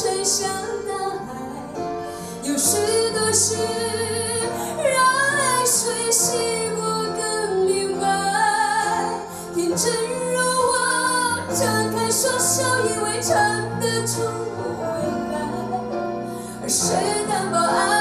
吹向大海有许多事让泪水洗过更明白天真如我张开双手以为撑得住未来而谁担保爱？